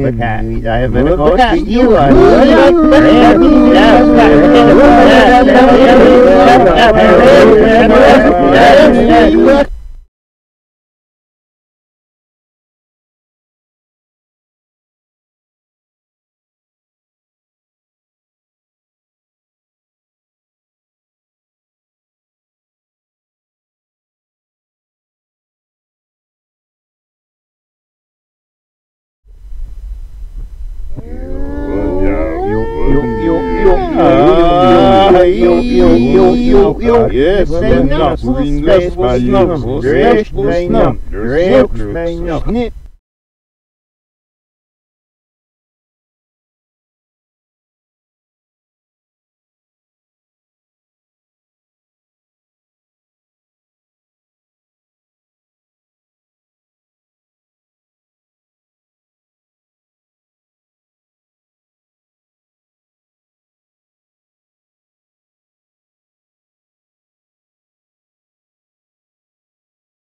Look at I have been look at you. Yes,